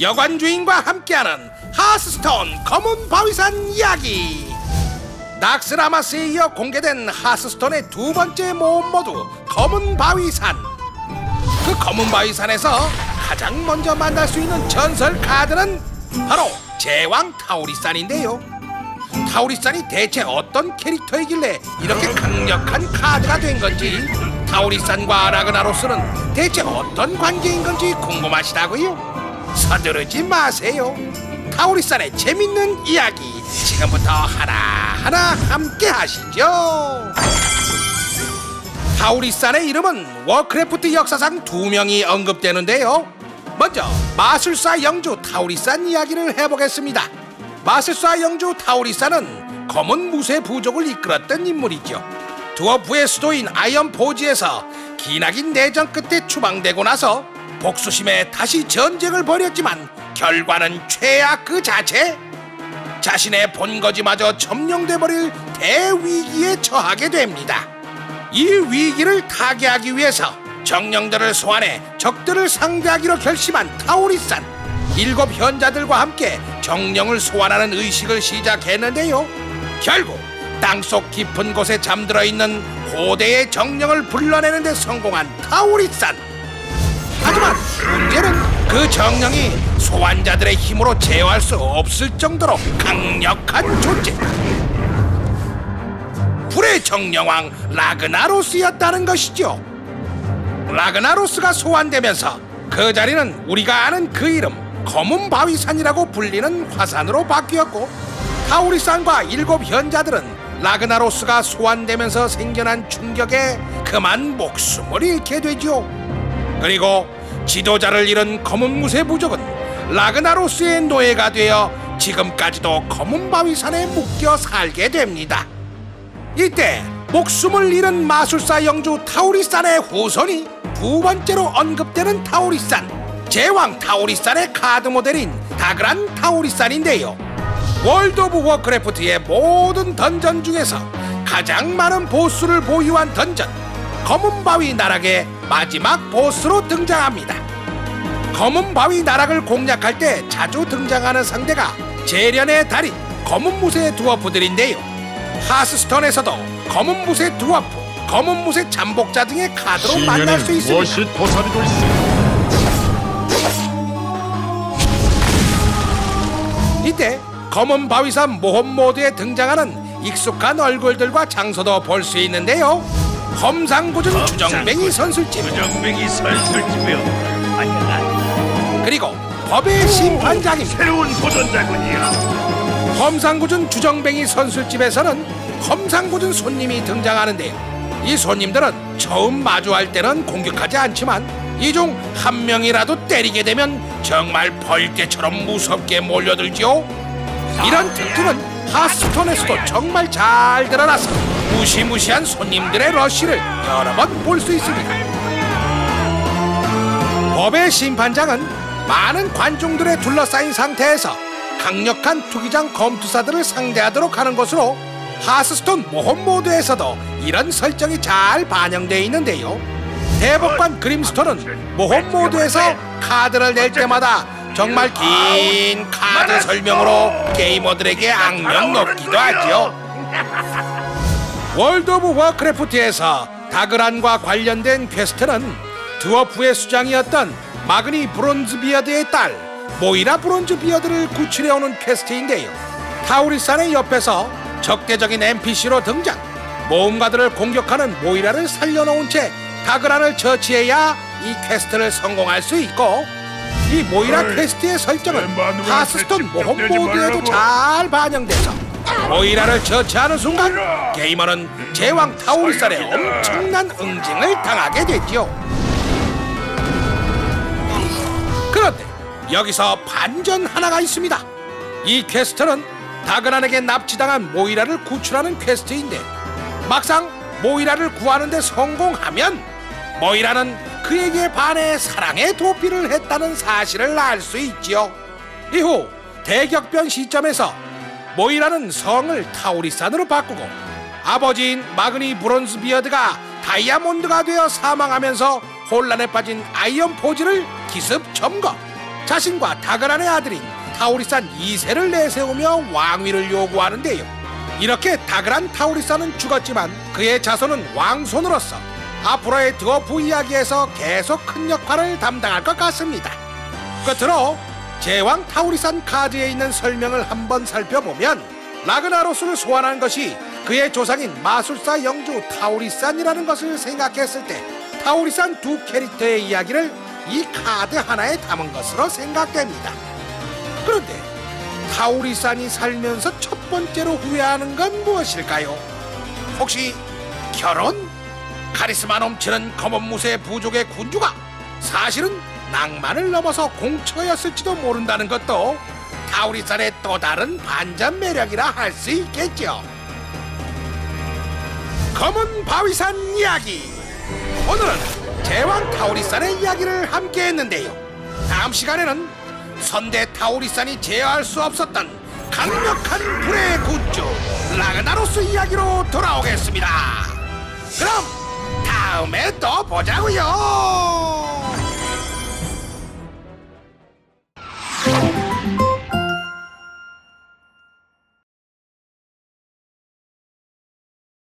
여관 주인과 함께하는 하스스톤 검은 바위산 이야기. 낙스라마스에 이어 공개된 하스스톤의 두 번째 모험 모두 검은 바위산. 그 검은 바위산에서 가장 먼저 만날 수 있는 전설 카드는 바로 제왕 타우리산인데요. 타우리산이 대체 어떤 캐릭터이길래 이렇게 강력한 카드가 된 건지 타우리산과 라그나로스는 대체 어떤 관계인 건지 궁금하시다고요? 서두르지 마세요. 타우릿산의 재밌는 이야기 지금부터 하나하나 함께 하시죠. 타우릿산의 이름은 워크래프트 역사상 두 명이 언급되는데요. 먼저 마술사 영주 타우릿산 이야기를 해보겠습니다. 마술사 영주 타우릿산은 검은 무쇠 부족을 이끌었던 인물이죠. 드워프의 수도인 아이언 포지에서 기나긴 내전 끝에 추방되고 나서 복수심에 다시 전쟁을 벌였지만 결과는 최악 그 자체. 자신의 본거지마저 점령돼 버릴 대위기에 처하게 됩니다. 이 위기를 타개하기 위해서 정령들을 소환해 적들을 상대하기로 결심한 타우리산 일곱 현자들과 함께 정령을 소환하는 의식을 시작했는데요. 결국 땅속 깊은 곳에 잠들어 있는 고대의 정령을 불러내는 데 성공한 타우리산. 하지만 문제는 그 정령이 소환자들의 힘으로 제어할 수 없을 정도로 강력한 존재. 불의 정령왕 라그나로스였다는 것이죠. 라그나로스가 소환되면서 그 자리는 우리가 아는 그 이름 검은 바위산이라고 불리는 화산으로 바뀌었고 타우리산과 일곱 현자들은 라그나로스가 소환되면서 생겨난 충격에 그만 목숨을 잃게 되죠. 그리고 지도자를 잃은 검은 무쇠 부족은 라그나로스의 노예가 되어 지금까지도 검은 바위산에 묶여 살게 됩니다. 이때 목숨을 잃은 마술사 영주 타우리산의 후손이 두 번째로 언급되는 타우리산 제왕 타우리산의 카드 모델인 다그란 타우릿산인데요. 월드 오브 워크래프트의 모든 던전 중에서 가장 많은 보스를 보유한 던전 검은 바위 나락의 마지막 보스로 등장합니다. 검은 바위 나락을 공략할 때 자주 등장하는 상대가 재련의 달인 검은 무쇠 드워프들인데요. 하스스톤에서도 검은 무쇠 드워프, 검은 무쇠 잠복자 등의 카드로 만날 수 있습니다. 이때 검은 바위산 모험 모드에 등장하는 익숙한 얼굴들과 장소도 볼 수 있는데요. 검상고준 주정뱅이 선술집 정뱅이 설설집이여 안녕하 그리고 법의 심판장입니다. 새로운 도전자군이야 검상고준 주정뱅이 선술집에서는 검상고준 손님이 등장하는데요. 이 손님들은 처음 마주할 때는 공격하지 않지만 이 중 한 명이라도 때리게 되면 정말 벌떼처럼 무섭게 몰려들죠. 이런 특징은 하스톤에서도 정말 잘 드러나서 무시무시한 손님들의 러쉬를 여러 번 볼 수 있습니다. 법의 심판장은 많은 관중들에 둘러싸인 상태에서 강력한 투기장 검투사들을 상대하도록 하는 것으로 하스스톤 모험 모드에서도 이런 설정이 잘 반영되어 있는데요. 대법관 그림스톤은 모험 모드에서 카드를 낼 때마다 정말 긴 카드 설명으로 게이머들에게 악명 높기도 하죠. 월드 오브 워크래프트에서 다그란과 관련된 퀘스트는 드워프의 수장이었던 마그니 브론즈 비어드의 딸 모이라 브론즈 비어드를 구출해오는 퀘스트인데요. 타우릿산의 옆에서 적대적인 NPC로 등장 모험가들을 공격하는 모이라를 살려놓은 채 다그란을 처치해야 이 퀘스트를 성공할 수 있고 이 모이라 퀘스트의 설정은 하스스톤 모험 모드에도 잘 반영돼서 모이라를 처치하는 순간 게이머는 제왕 타우릿산의 엄청난 응징을 당하게 되지요. 그런데 여기서 반전 하나가 있습니다. 이 퀘스트는 다그란에게 납치당한 모이라를 구출하는 퀘스트인데 막상 모이라를 구하는데 성공하면 모이라는 그에게 반해 사랑의 도피를 했다는 사실을 알 수 있지요. 이후 대격변 시점에서 모이라는 성을 타우릿산으로 바꾸고 아버지인 마그니 브론즈 비어드가 다이아몬드가 되어 사망하면서 혼란에 빠진 아이언 포지를 기습 점거 자신과 다그란의 아들인 타우릿산 2세를 내세우며 왕위를 요구하는데요. 이렇게 다그란 타우리산은 죽었지만 그의 자손은 왕손으로서 앞으로의 드워프 이야기에서 계속 큰 역할을 담당할 것 같습니다. 끝으로 제왕 타우리산 카드에 있는 설명을 한번 살펴보면 라그나로스를 소환한 것이 그의 조상인 마술사 영주 타우리산이라는 것을 생각했을 때 타우리산 두 캐릭터의 이야기를 이 카드 하나에 담은 것으로 생각됩니다. 그런데 타우리산이 살면서 첫 번째로 후회하는 건 무엇일까요? 혹시 결혼? 카리스마 넘치는 검은 무쇠 부족의 군주가 사실은 낭만을 넘어서 공처였을지도 모른다는 것도 타우리산의 또 다른 반전 매력이라 할 수 있겠죠. 검은 바위산 이야기. 오늘은 제왕 타우리산의 이야기를 함께 했는데요. 다음 시간에는 선대 타우리산이 제어할 수 없었던 강력한 불의 군주 라그나로스 이야기로 돌아오겠습니다. 그럼 다음에 또 보자고요.